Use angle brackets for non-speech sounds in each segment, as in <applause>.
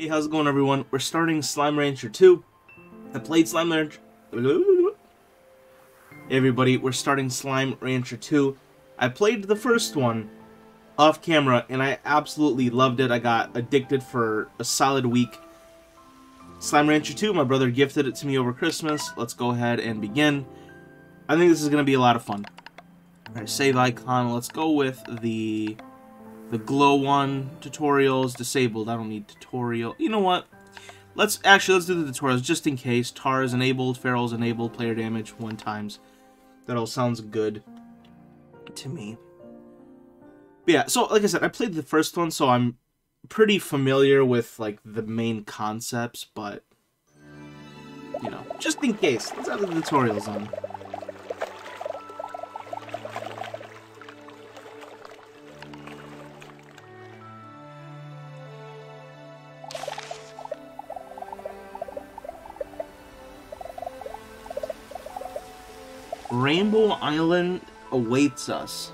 Hey, how's it going, everyone? We're starting Slime Rancher 2. I played Slime Rancher. Hey, everybody, we're starting Slime Rancher 2. I played the first one off camera, and I absolutely loved it. I got addicted for a solid week. Slime Rancher 2, my brother gifted it to me over Christmas. Let's go ahead and begin. I think this is going to be a lot of fun. Alright, save icon. Let's go with the the glow one tutorials disabled. I don't need tutorial. You know what? Let's actually let's do the tutorials just in case. Tarr is enabled, Feral's enabled, player damage one times. That all sounds good to me. But yeah, so like I said, I played the first one, so I'm pretty familiar with like the main concepts, but you know, just in case. Let's have the tutorials on. Rainbow Island awaits us.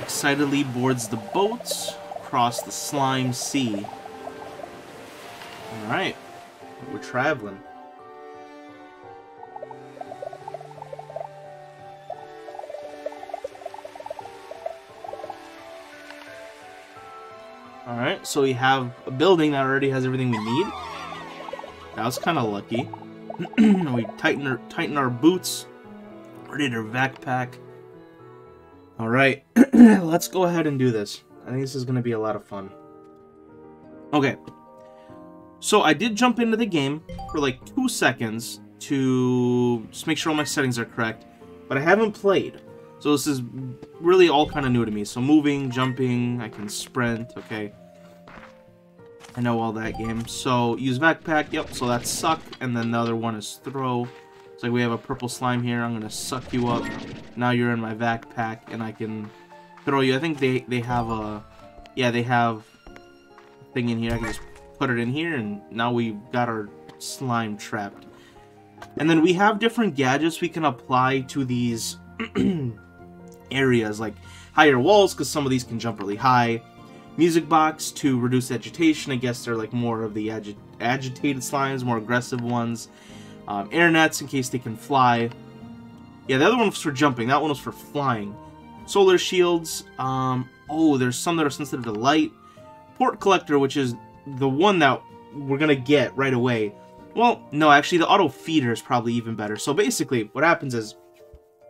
Excitedly boards the boats across the slime sea. Alright, we're traveling. So we have a building that already has everything we need. That was kind of lucky. <clears throat> we tighten our, tighten our boots. Ready to backpack. Alright, <clears throat> let's go ahead and do this. I think this is going to be a lot of fun. Okay. So I did jump into the game for like two seconds to just make sure all my settings are correct. But I haven't played. So this is really all kind of new to me. So moving, jumping, I can sprint, okay. I know all that game. So use backpack, yep, so that's suck, and then the other one is throw. It's like we have a purple slime here, I'm gonna suck you up. Now you're in my backpack, and I can throw you. I think they, they have a, yeah, they have a thing in here. I can just put it in here, and now we've got our slime trapped. And then we have different gadgets we can apply to these <clears throat> areas, like higher walls, because some of these can jump really high. Music box to reduce agitation. I guess they're like more of the agi agitated slimes, more aggressive ones. Um, nets in case they can fly. Yeah, the other one was for jumping. That one was for flying. Solar shields. Um, oh, there's some that are sensitive to light. Plort collector, which is the one that we're gonna get right away. Well, no, actually, the auto feeder is probably even better. So basically, what happens is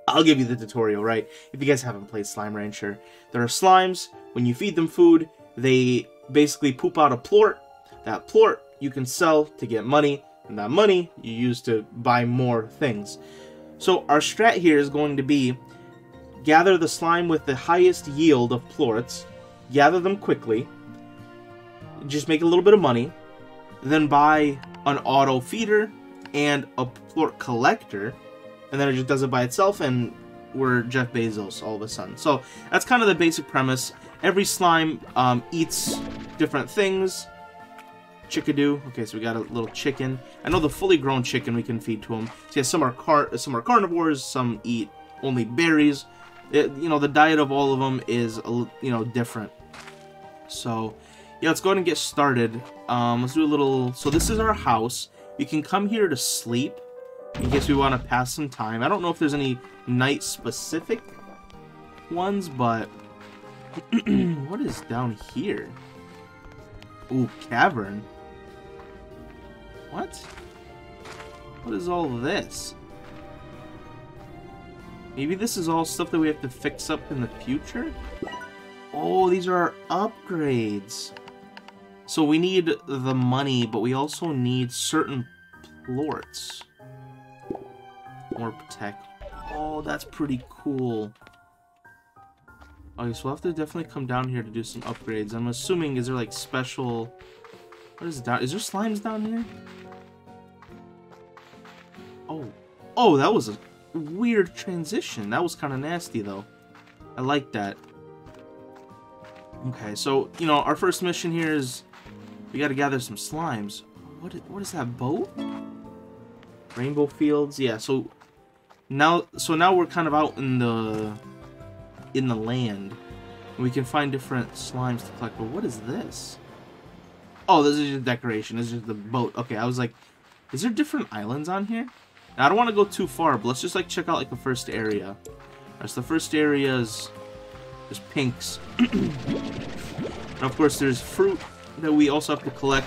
I'll give you the tutorial, right? If you guys haven't played Slime Rancher. There are slimes. When you feed them food, they basically poop out a plort. That plort you can sell to get money, and that money you use to buy more things. So our strat here is going to be gather the slime with the highest yield of plorts, gather them quickly, just make a little bit of money, then buy an auto feeder and a plort collector, and then it just does it by itself, and we're Jeff Bezos all of a sudden. So that's kind of the basic premise. Every slime um, eats different things. Chickadoo. Okay, so we got a little chicken. I know the fully grown chicken we can feed to them. So yeah, some are car some are carnivores, some eat only berries. It, you know, the diet of all of them is you know different. So yeah, let's go ahead and get started. Um, let's do a little. So this is our house. We can come here to sleep in case we want to pass some time. I don't know if there's any night-specific ones, but <clears throat> what is down here? Ooh, cavern. What? What is all this? Maybe this is all stuff that we have to fix up in the future? Oh, these are our upgrades. So we need the money, but we also need certain plorts. More protect. Oh, that's pretty cool. Okay, so we'll have to definitely come down here to do some upgrades. I'm assuming, is there like special... What is that? Is there slimes down here? Oh. Oh, that was a weird transition. That was kind of nasty, though. I like that. Okay, so, you know, our first mission here is we gotta gather some slimes. What is, what is that, boat? Rainbow fields? Yeah, so now, so now we're kind of out in the in the land. And we can find different slimes to collect. But what is this? Oh, this is just decoration. This is just the boat. Okay, I was like, is there different islands on here? Now, I don't want to go too far, but let's just like check out like the first area. That's the first area is there's pinks. <clears throat> and of course, there's fruit that we also have to collect.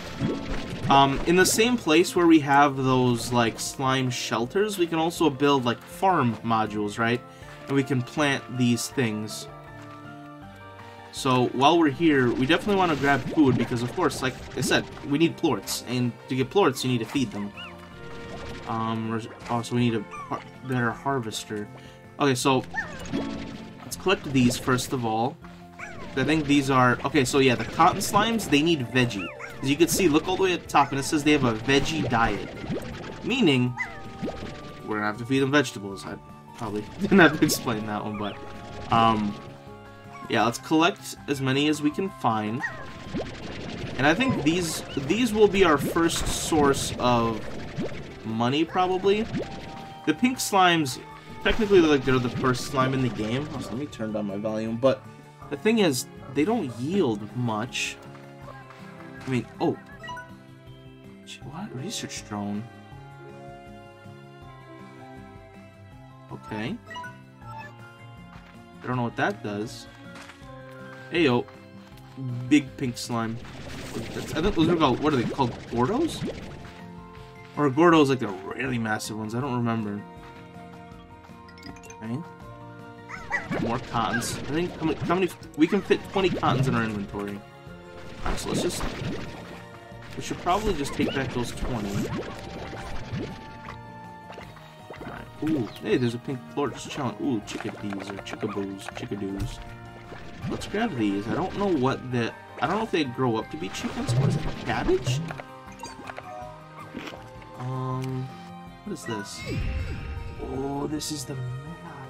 Um, in the same place where we have those like slime shelters, we can also build like farm modules, right? And we can plant these things. So while we're here, we definitely want to grab food because, of course, like I said, we need plorts, and to get plorts, you need to feed them. Um, also we need a har better harvester. Okay, so let's collect these first of all. I think these are... Okay, so yeah, the cotton slimes, they need veggie. As you can see, look all the way at the top, and it says they have a veggie diet. Meaning, we're gonna have to feed them vegetables. I probably <laughs> didn't have to explain that one, but... Um, yeah, let's collect as many as we can find. And I think these these will be our first source of money, probably. The pink slimes, technically, like they're the first slime in the game. Let me turn down my volume. But the thing is, they don't yield much. I mean, oh. What? Research drone. Okay. I don't know what that does. Hey yo, big pink slime. I think those are called. What are they called? Gordos? Or Gordos like the really massive ones? I don't remember. Okay. More cottons. I think how many, how many we can fit 20 cottons in our inventory. Alright, so let's just. We should probably just take back those 20. Ooh, hey, there's a pink plort just chilling. Ooh, chickadees or chickaboos, chickadoos. Let's grab these. I don't know what the... I don't know if they grow up to be chickens. What is it? Cabbage? Um... What is this? Oh, this is the map.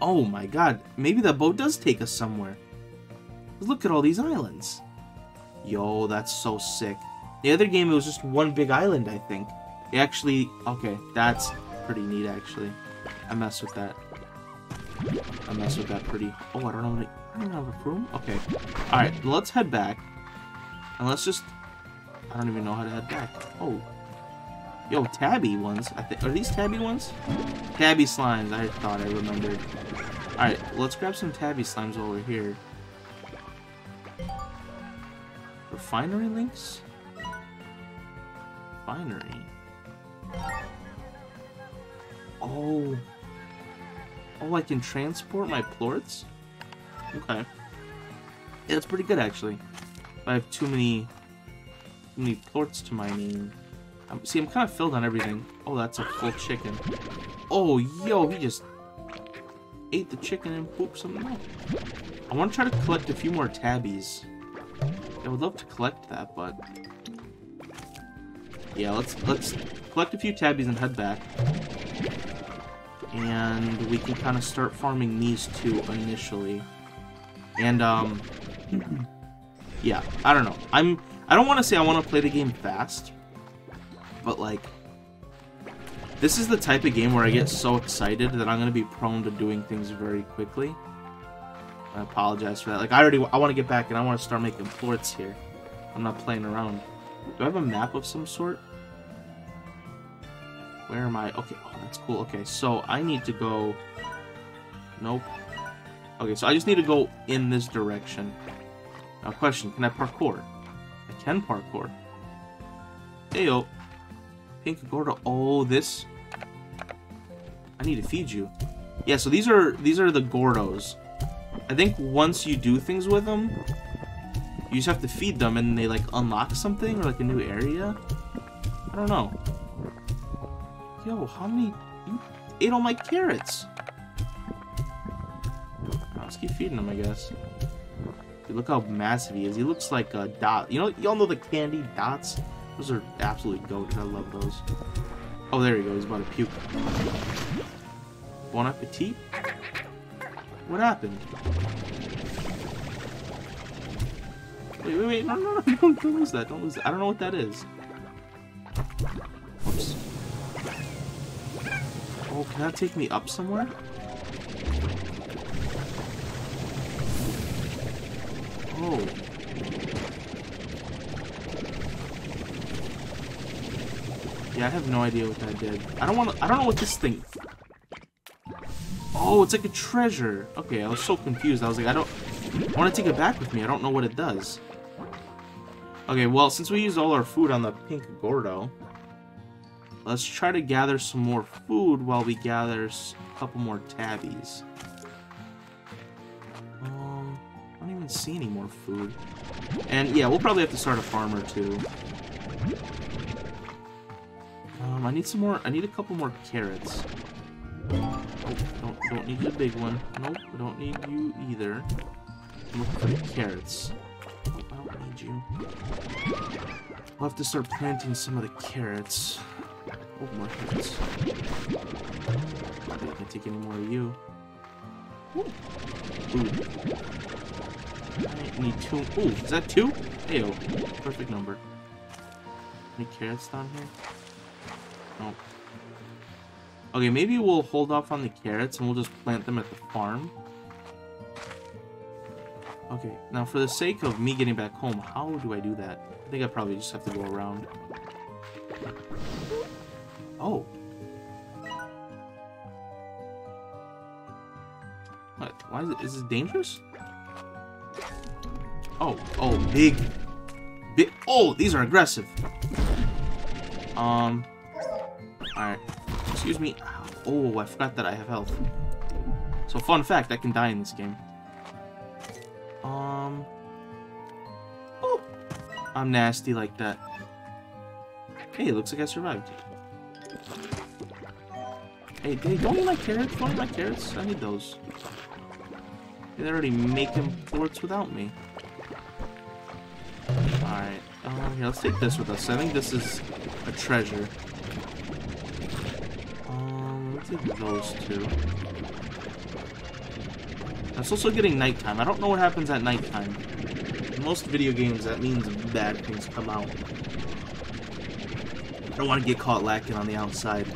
Oh my god. Maybe the boat does take us somewhere. Look at all these islands. Yo, that's so sick. The other game, it was just one big island, I think. It actually... Okay, that's pretty neat, actually. I mess with that. I mess with that pretty... Oh, I don't know. I don't have a room? Okay. Alright, let's head back. And let's just... I don't even know how to head back. Oh. Yo, tabby ones. I think Are these tabby ones? Tabby slimes. I thought I remembered. Alright, let's grab some tabby slimes while we're here. Refinery links? Refinery. Oh. Oh, I can transport my plorts? Okay. Yeah, that's pretty good, actually. I have too many, too many plorts to my name. See, I'm kind of filled on everything. Oh, that's a full chicken. Oh, yo, he just ate the chicken and pooped something out. I want to try to collect a few more tabbies. I would love to collect that, but... Yeah, let's let's collect a few tabbies and head back and we can kind of start farming these two initially. And, um, <clears throat> yeah, I don't know. I'm, I don't want to say I want to play the game fast, but, like, this is the type of game where I get so excited that I'm going to be prone to doing things very quickly. I apologize for that. Like, I already, I want to get back and I want to start making plorts here. I'm not playing around. Do I have a map of some sort? Where am I? Okay, oh, that's cool. Okay, so I need to go... Nope. Okay, so I just need to go in this direction. Now, question, can I parkour? I can parkour. Heyo. Pink Gordo. Oh, this... I need to feed you. Yeah, so these are these are the Gordos. I think once you do things with them, you just have to feed them and they like unlock something or like a new area. I don't know. Yo, how many... You ate all my carrots! let's keep feeding him, I guess. Dude, look how massive he is. He looks like a dot. You know, y'all know the candy dots? Those are absolutely goated. I love those. Oh, there he goes. He's about to puke. Bon appetit? What happened? Wait, wait, wait. No, no, no. <laughs> Don't, don't lose that. Don't lose that. I don't know what that is. Oh, can that take me up somewhere? Oh. Yeah, I have no idea what that did. I don't want I don't know what this thing... Oh, it's like a treasure. Okay, I was so confused. I was like, I don't... I want to take it back with me. I don't know what it does. Okay, well, since we used all our food on the pink Gordo, let's try to gather some more food while we gather a couple more tabbies. Um, I don't even see any more food. And yeah, we'll probably have to start a farm or two. Um, I need some more, I need a couple more carrots. Oh, don't, don't need the big one. Nope, I don't need you either. I'm looking for the carrots. I don't need you. We'll have to start planting some of the carrots. Oh, more carrots. I can't take any more of you. Ooh. I need two. Ooh, is that two? Heyo. Perfect number. Any carrots down here? Nope. Okay, maybe we'll hold off on the carrots and we'll just plant them at the farm. Okay, now for the sake of me getting back home, how do I do that? I think I probably just have to go around. Oh. What? Why is it? Is this dangerous? Oh, oh, big. Big. Oh, these are aggressive. Um. Alright. Excuse me. Oh, I forgot that I have health. So, fun fact, I can die in this game. Um. Oh. I'm nasty like that. Hey, looks like I survived. Hey, don't eat my carrots. Don't eat my carrots. I need those. They're already making plorts without me. Alright. Um, here, let's take this with us. I think this is a treasure. Um, let's take those two. It's also getting nighttime. I don't know what happens at nighttime. In most video games, that means bad things come out. I don't want to get caught lacking on the outside.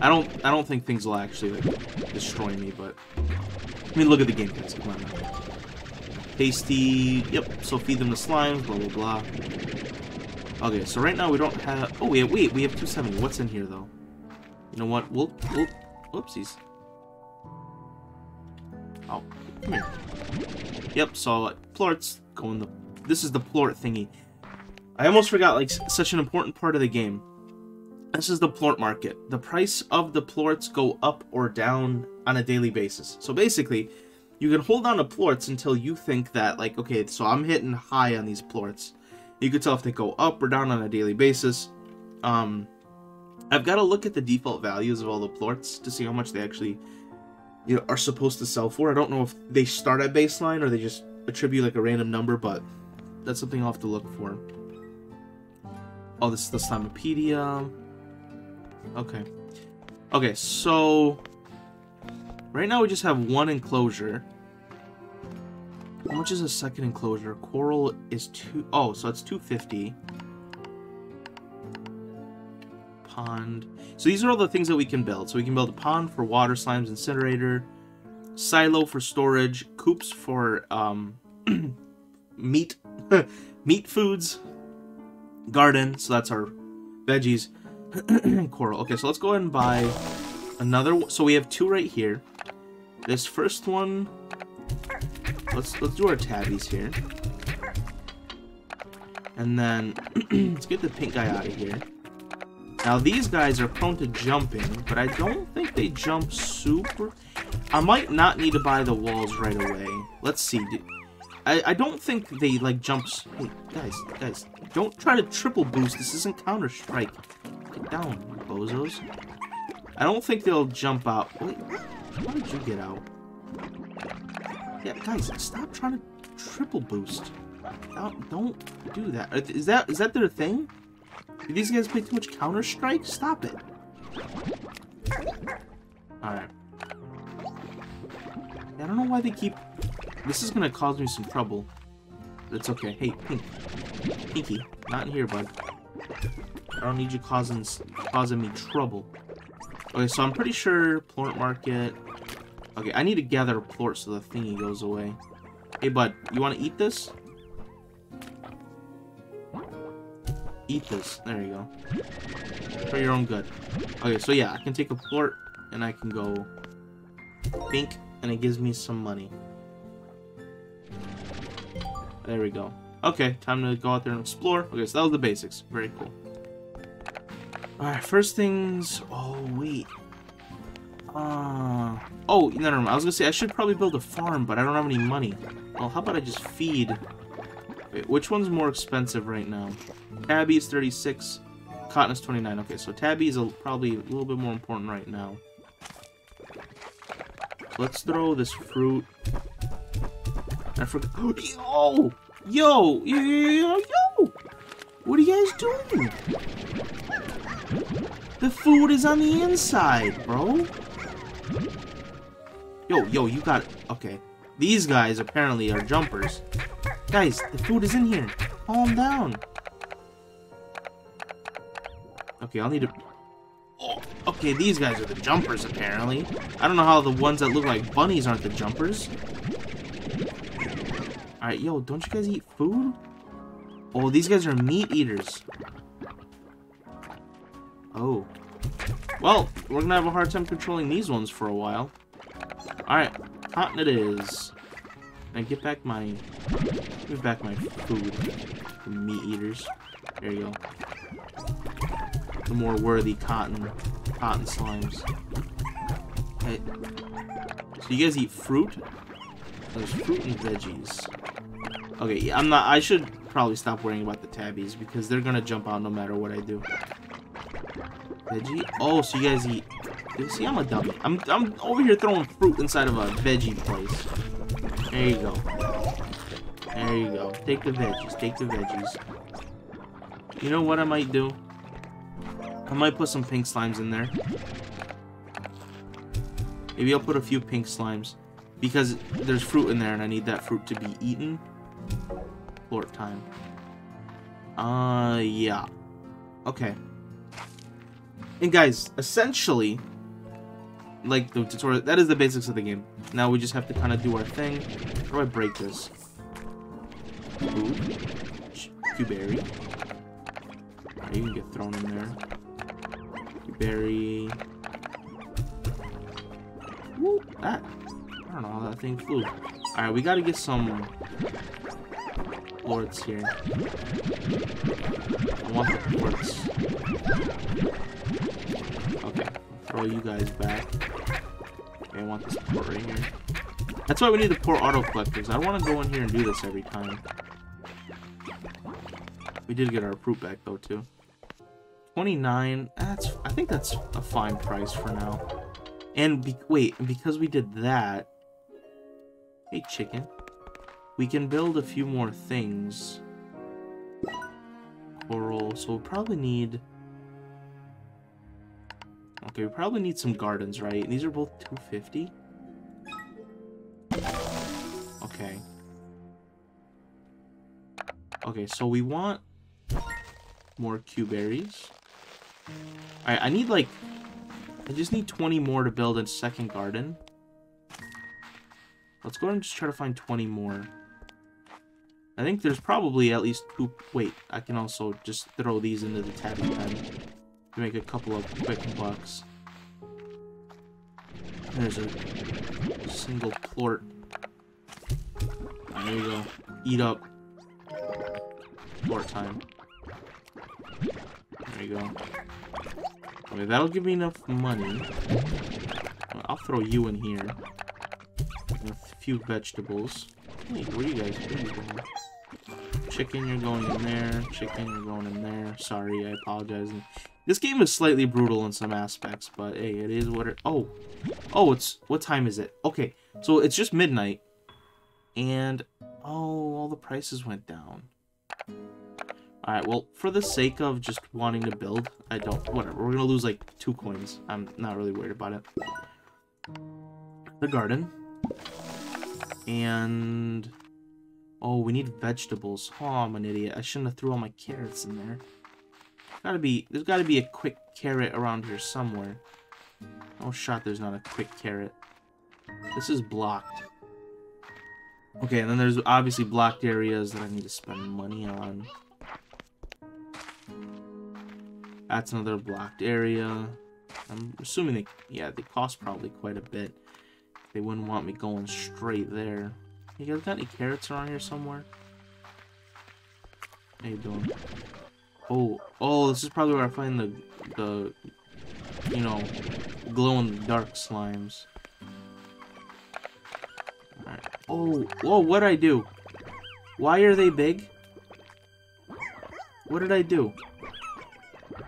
I don't I don't think things will actually like destroy me, but I mean look at the gameplay. Come on. Tasty yep, so feed them the slimes, blah blah blah. Okay, so right now we don't have oh wait wait, we have 270. What's in here though? You know what? We'll whoopsies. Oh, come here. Yep, so plorts go in the this is the plort thingy. I almost forgot like such an important part of the game. This is the plort market. The price of the plorts go up or down on a daily basis. So basically, you can hold on to plorts until you think that, like, okay, so I'm hitting high on these plorts. You can tell if they go up or down on a daily basis. Um, I've got to look at the default values of all the plorts to see how much they actually you know, are supposed to sell for. I don't know if they start at baseline or they just attribute like a random number, but that's something I'll have to look for. Oh, this is the Slimepedia. Okay. Okay, so... Right now we just have one enclosure. How much is a second enclosure? Corral is two... Oh, so it's 250. Pond. So these are all the things that we can build. So we can build a pond for water slimes incinerator, silo for storage, coops for um, <clears throat> meat, <laughs> meat foods, garden. So that's our veggies, <clears throat> corral. Okay, so let's go ahead and buy another. So we have two right here. This first one, let's let's do our tabbies here. And then, <clears throat> let's get the pink guy out of here. Now, these guys are prone to jumping, but I don't think they jump super... I might not need to buy the walls right away. Let's see. I, I don't think they, like, jumps... Hey, guys, guys, don't try to triple boost. This isn't Counter-Strike. Get down, bozos. I don't think they'll jump out. Wait, how did you get out? Yeah, guys, stop trying to triple boost. Don't, don't do that. Is that is that their thing? Do these guys play too much Counter Strike? Stop it. Alright. I don't know why they keep. This is gonna cause me some trouble. It's okay. Hey, Pink. Pinky, not here, bud. I don't need you causing causing me trouble. Okay, so I'm pretty sure Plort Market. Okay, I need to gather a plort so the thingy goes away. Hey, bud, you want to eat this? eat this. There you go. For your own good. Okay, so yeah, I can take a plort and I can go pink and it gives me some money. There we go. Okay, time to go out there and explore. Okay, so that was the basics. Very cool. Alright, first things... Oh, wait. Uh... Oh, no, no, no. I was gonna say, I should probably build a farm, but I don't have any money. Well, how about I just feed... Wait, which one's more expensive right now? Tabby is 36, cotton is 29. Okay, so Tabby is a, probably a little bit more important right now. Let's throw this fruit. I forgot. Yo! Yo! Yo! Yo! Yo! What are you guys doing? The food is on the inside, bro. Yo, yo, you got... Okay. These guys apparently are jumpers. Guys, the food is in here. Calm down. Okay, I'll need to... Oh, okay, these guys are the jumpers, apparently. I don't know how the ones that look like bunnies aren't the jumpers. Alright, yo, don't you guys eat food? Oh, these guys are meat eaters. Oh. Well, we're gonna have a hard time controlling these ones for a while. Alright, cotton it is. And get back my... Give back my food. The meat eaters. There you go. The more worthy cotton... Cotton slimes. Hey. So you guys eat fruit? There's fruit and veggies. Okay, yeah, I'm not... I should probably stop worrying about the tabbies because they're gonna jump out no matter what I do. Veggie? Oh, so you guys eat... See, I'm a dummy. I'm, I'm over here throwing fruit inside of a veggie place. There you go. There you go. Take the veggies. Take the veggies. You know what I might do? I might put some pink slimes in there. Maybe I'll put a few pink slimes. Because there's fruit in there and I need that fruit to be eaten. Plort time. Uh, yeah. Okay. And guys, essentially, like the tutorial, that is the basics of the game. Now we just have to kind of do our thing. How do I break this? Food. Cuberry. Right, you can get thrown in there. Cuberry. Woo, that. I don't know how that thing flew. Alright, we gotta get some plorts here. I want the plorts. You guys back. I want this plort right here. That's why we need the plort auto collectors. I want to go in here and do this every time. We did get our fruit back though too. 29. That's I think that's a fine price for now. And be, wait, because we did that. Hey chicken. We can build a few more things. Corral, so we'll probably need... Okay, we probably need some gardens, right? And These are both 250. Okay. Okay, so we want more Cuberries. Alright, I need like... I just need 20 more to build a second garden. Let's go and just try to find 20 more. I think there's probably at least two... Wait, I can also just throw these into the tabby pen make a couple of quick bucks. There's a single plort. There you go. Eat up. Plort time. There you go. Okay, that'll give me enough money. I'll throw you in here. a few vegetables. Hey, where are you guys? Going? Chicken, you're going in there. Chicken, you're going in there. Sorry, I apologize. This game is slightly brutal in some aspects, but hey, it is what it... Oh. Oh, it's... What time is it? Okay, so it's just midnight. And... Oh, all the prices went down. Alright, well, for the sake of just wanting to build, I don't... Whatever, we're gonna lose, like, two coins. I'm not really worried about it. The garden. And... Oh, we need vegetables. Oh, I'm an idiot. I shouldn't have threw all my carrots in there. Gotta be, there's gotta be a quick carrot around here somewhere. Oh shot, there's not a quick carrot. This is blocked. Okay, and then there's obviously blocked areas that I need to spend money on. That's another blocked area. I'm assuming they, yeah, they cost probably quite a bit. They wouldn't want me going straight there. You guys got any carrots around here somewhere? How you doing? Oh, oh, this is probably where I find the, the, you know, glow-in-the-dark slimes. Alright. Oh, whoa, what did I do? Why are they big? What did I do?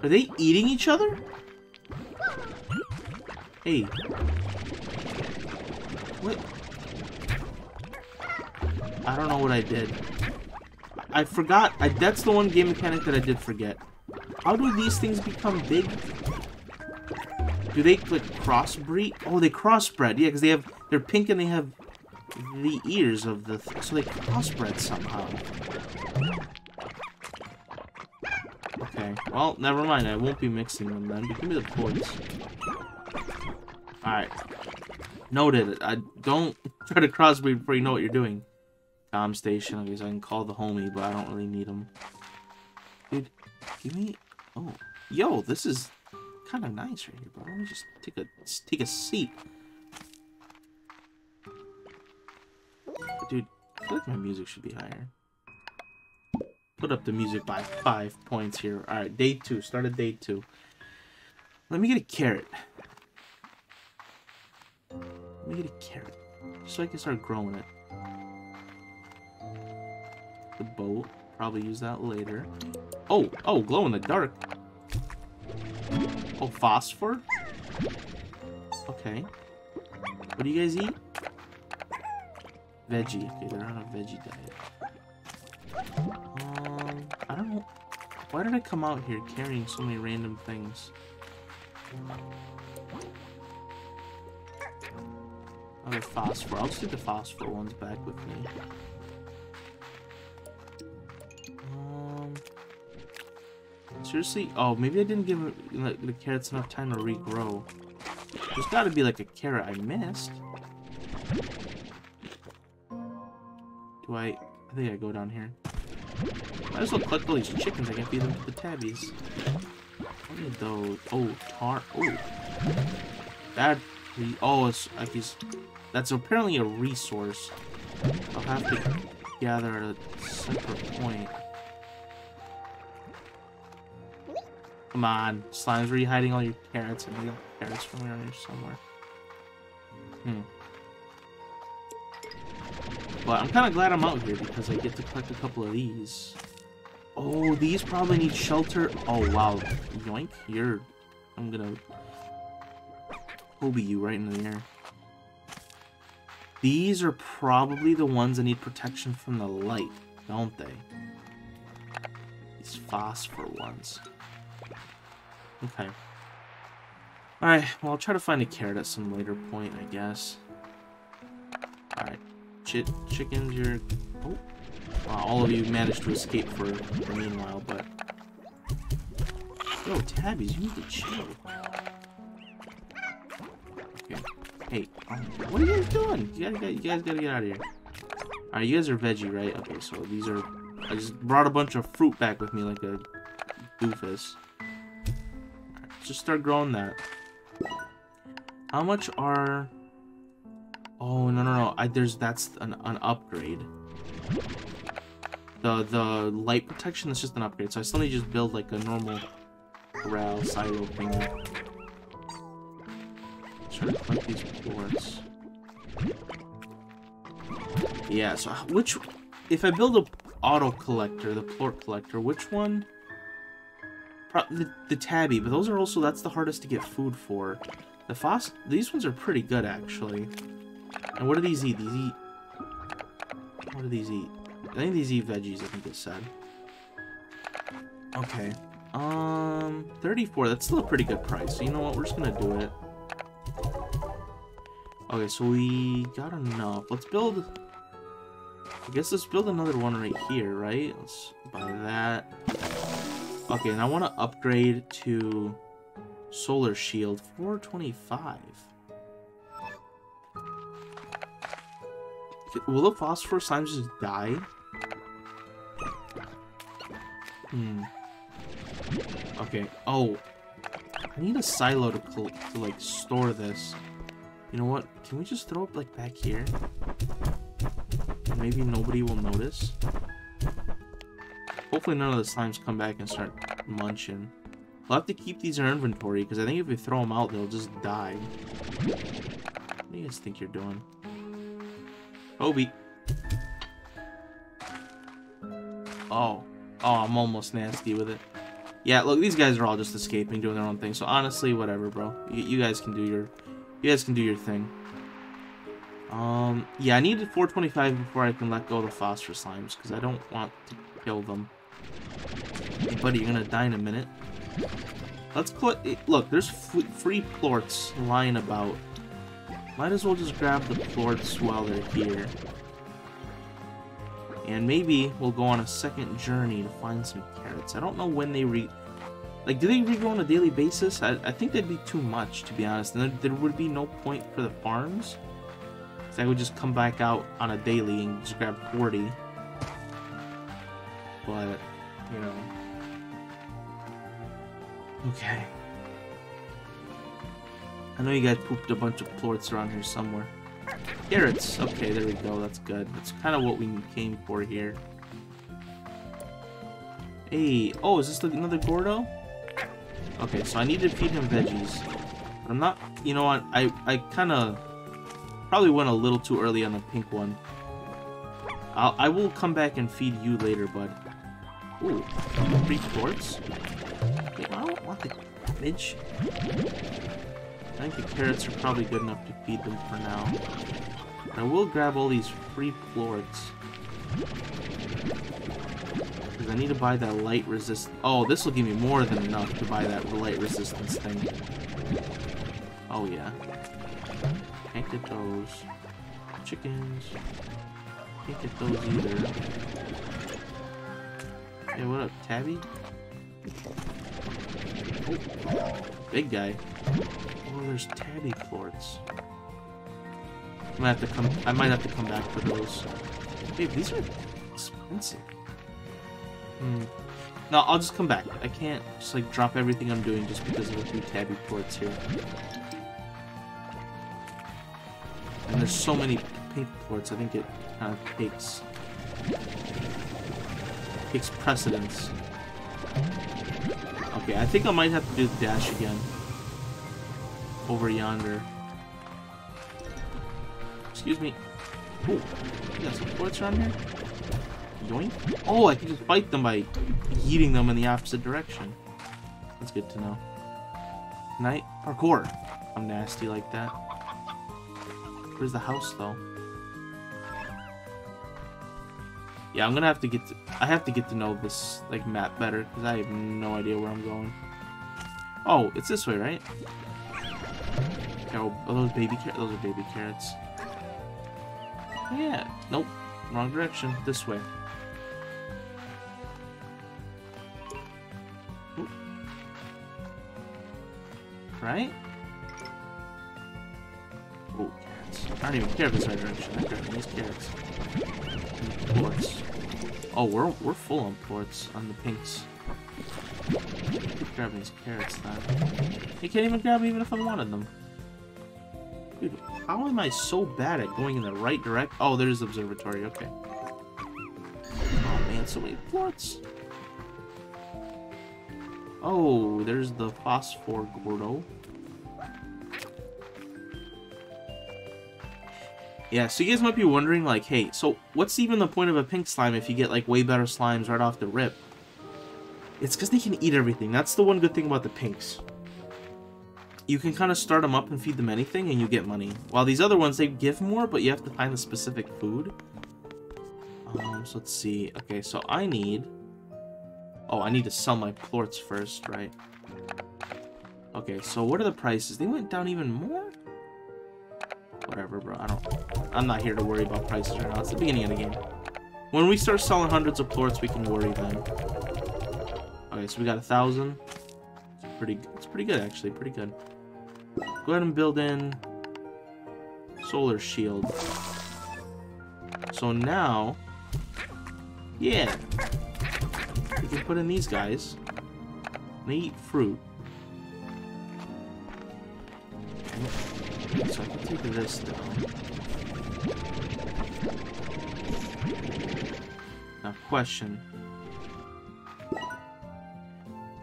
Are they eating each other? Hey. What? I don't know what I did. I forgot. I, that's the one game mechanic that I did forget. How do these things become big? Do they like crossbreed? Oh, they crossbred. Yeah, because they have they're pink and they have the ears of the th so they crossbred somehow. Okay. Well, never mind. I won't be mixing them then. But give me the points. Alright. Noted. I don't <laughs> try to crossbreed before you know what you're doing. Com station. I guess I can call the homie, but I don't really need him. Dude, give me... Oh. Yo, this is kind of nice right here, bro. Let me just take a take a seat. Dude, I feel like my music should be higher. Put up the music by five points here. Alright, day two. start Started day two. Let me get a carrot. Let me get a carrot. So I can start growing it. The boat. Probably use that later. Oh, oh, glow in the dark. Oh, phosphor? Okay. What do you guys eat? Veggie. Okay, they're on a veggie diet. Um, I don't know. Why did I come out here carrying so many random things? Other phosphor. I'll just take the phosphor ones back with me. Seriously? Oh, maybe I didn't give the, carrots enough time to regrow. There's got to be like a carrot I missed. Do I... I think I go down here. Might as well collect all these chickens. I can feed them to the tabbies. What are those? Oh, tar... Oh. That... Oh, it's. That's apparently a resource. I'll have to gather at a separate point. Come on, slimes, where are you hiding all your carrots? and need carrots from around here somewhere. Hmm. But I'm kind of glad I'm out here because I get to collect a couple of these. Oh, these probably need shelter. Oh, wow. Yoink. You're... I'm gonna... Kobe you right in the air. These are probably the ones that need protection from the light, don't they? These phosphor ones. Okay. Alright, well, I'll try to find a carrot at some later point, I guess. Alright. Ch chickens, you're... Oh. Wow, all of you managed to escape for the meanwhile, but... Yo, Tabbies, you need to chill. Okay. Hey, um, what are you guys doing? You guys, you guys gotta get out of here. Alright, you guys are veggie, right? Okay, so these are... I just brought a bunch of fruit back with me like a doofus just start growing that. How much are... Oh, no, no, no. I, there's That's an, an upgrade. The the light protection is just an upgrade, so I still need to just build like a normal corral silo thing. Try to collect these plorts. Yeah, so which... If I build a auto collector, the plort collector, which one the, the tabby, but those are also, that's the hardest to get food for. The fos, these ones are pretty good, actually. And what do these eat? These eat, what do these eat? I think these eat veggies, I think it said. Okay. Um, 34, that's still a pretty good price. So you know what, we're just gonna do it. Okay, so we got enough. Let's build... I guess let's build another one right here, right? Let's buy that. Okay, and I want to upgrade to Solar Shield 425. Will the phosphor slimes just die? Hmm. Okay. Oh, I need a silo to, to like store this. You know what? Can we just throw it like back here? Maybe nobody will notice. Hopefully none of the slimes come back and start munching. We'll have to keep these in our inventory, because I think if we throw them out, they'll just die. What do you guys think you're doing? Obi. Oh. Oh, I'm almost nasty with it. Yeah, look, these guys are all just escaping, doing their own thing. So honestly, whatever, bro. You, you guys can do your, you guys can do your thing. Um, yeah, I needed 425 before I can let go of the phosphor slimes, because I don't want to kill them. Hey, buddy, you're gonna die in a minute. Let's put... Eh, look, there's free plorts lying about. Might as well just grab the plorts while they're here. And maybe we'll go on a second journey to find some carrots. I don't know when they re... Like, do they regrow on a daily basis? I, I think that'd be too much, to be honest. And there, there would be no point for the farms. I would just come back out on a daily and just grab 40. But, you know... Okay. I know you guys pooped a bunch of plorts around here somewhere. Carrots. Okay, there we go. That's good. That's kind of what we came for here. Hey. Oh, is this another Gordo? Okay, so I need to feed him veggies. I'm not... You know what? I, I kind of... Probably went a little too early on the pink one. I'll, I will come back and feed you later, bud. Ooh. Three? Okay, I don't want the cabbage. I think the carrots are probably good enough to feed them for now. I will grab all these free plorts. Because I need to buy that light resist. Oh, this will give me more than enough to buy that light resistance thing. Oh, yeah. Can't get those. Chickens. Can't get those either. Hey, what up, Tabby? Oh, big guy. Oh, there's tabby plorts. I might have to come. I might have to come back for those. Babe, these are expensive. Hmm. No, I'll just come back. I can't just like drop everything I'm doing just because of a few tabby plorts here. And there's so many pink plorts, I think it kind of takes takes precedence. Okay, I think I might have to do the dash again over yonder. Excuse me. Ooh, you got some bullets around here? Yoink. Oh, I can just fight them by eating them in the opposite direction. That's good to know. Night parkour. I'm nasty like that. Where's the house, though? Yeah, I'm gonna have to get to... I have to get to know this, like, map better, because I have no idea where I'm going. Oh, it's this way, right? Oh, are those baby carrots? Those are baby carrots. Yeah. Nope. Wrong direction. This way. Right? Oh, carrots. I don't even care if it's right direction. I'm grabbing these carrots. Plorts. Oh, we're, we're full on plorts on the pinks. Grab these carrots then. You can't even grab them even if I wanted them. Dude, how am I so bad at going in the right direction? Oh, there's observatory, okay. Oh man, so many plorts. Oh, there's the phosphor Gordo. Yeah, so you guys might be wondering, like, hey, so what's even the point of a pink slime if you get, like, way better slimes right off the rip? It's because they can eat everything. That's the one good thing about the pinks you can kind of start them up and feed them anything and you get money. While these other ones, they give more, but you have to find the specific food. Um, so let's see. Okay, so I need... Oh, I need to sell my plorts first, right? Okay, so what are the prices? They went down even more? Whatever, bro. I don't... I'm not here to worry about prices right now. It's the beginning of the game. When we start selling hundreds of plorts, we can worry then. Okay, so we got a thousand. It's pretty, it's pretty good, actually. Pretty good. Go ahead and build in solar shield. So now, yeah, we can put in these guys. They eat fruit. So I can take this down. Now, question.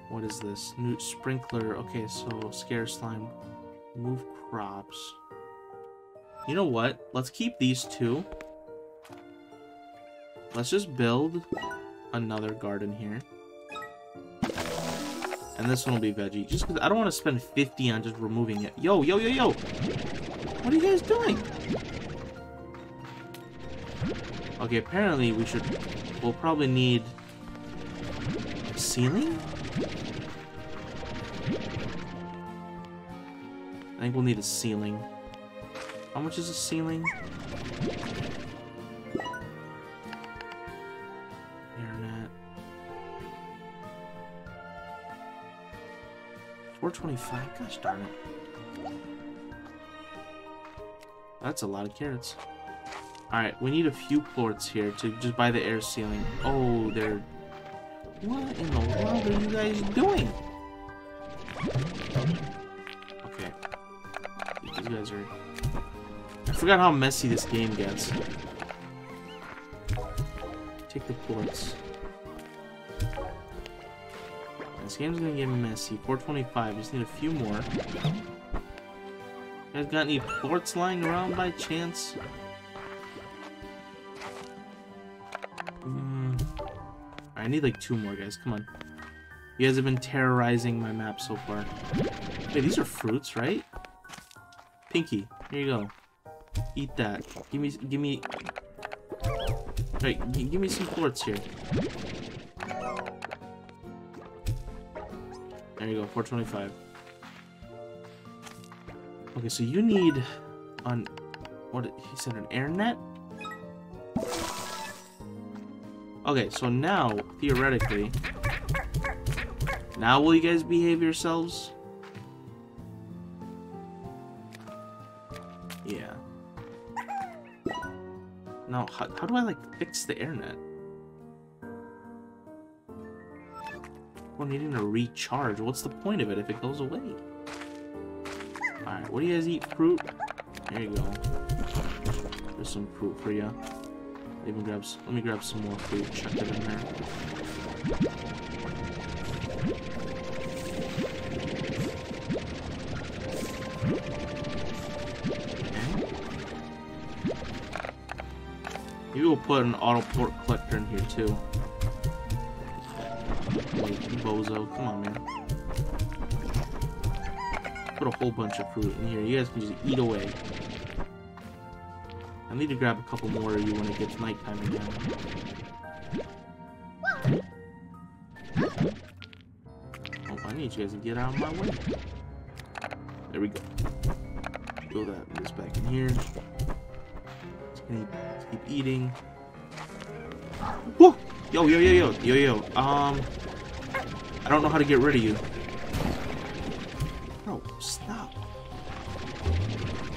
What is this? New sprinkler. Okay, so scare slime. Move crops. You know what? Let's keep these two. Let's just build another garden here. And this one will be veggie. Just because I don't want to spend 50 on just removing it. Yo, yo, yo, yo! What are you guys doing? Okay, apparently we should... We'll probably need... A ceiling? I think we'll need a ceiling. How much is a ceiling? Internet. 425? Gosh darn it. That's a lot of carrots. Alright, we need a few plorts here to just buy the air ceiling. Oh, they're... What in the world are you guys doing? Okay. These guys are... I forgot how messy this game gets. Take the plorts. This game's gonna get messy. 425, just need a few more. Guys got any plorts lying around by chance? Mm. I need like two more, guys. Come on. You guys have been terrorizing my map so far. Wait, these are fruits, right? Pinky, here you go. Eat that. Give me, give me... Wait, give me some plorts here. There you go, 425. Okay, so you need on what he said an air net? Okay, so now theoretically now will you guys behave yourselves? Yeah. Now, how, how do I like fix the air net? We're needing to recharge. What's the point of it if it goes away? What do you guys eat? Fruit? There you go. There's some fruit for you. Grabs. Let me grab some more fruit. Chuck it in there. Maybe we'll put an auto collector in here too. Like, bozo, come on, man. Put a whole bunch of fruit in here. You guys can just eat away. I need to grab a couple more of you when it gets nighttime again. Oh, I need you guys to get out of my way. There we go. Throw that this back in here. Just gonna keep eating. Whoa! Yo, yo, yo, yo, yo, yo. Um, I don't know how to get rid of you. Stop.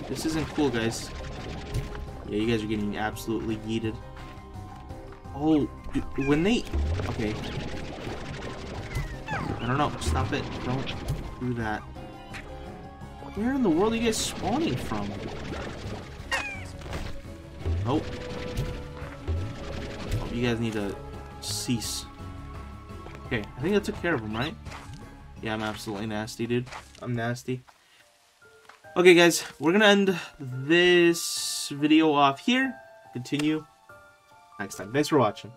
This isn't cool, guys. Yeah, you guys are getting absolutely yeeted. Oh, when they... Okay. I don't know. Stop it. Don't do that. Where in the world are you guys spawning from? Nope. Oh, you guys need to cease. Okay, I think I took care of him, right? Yeah, I'm absolutely nasty, dude. I'm nasty. Okay, guys, we're gonna end this video off here. Continue next time. Thanks for watching.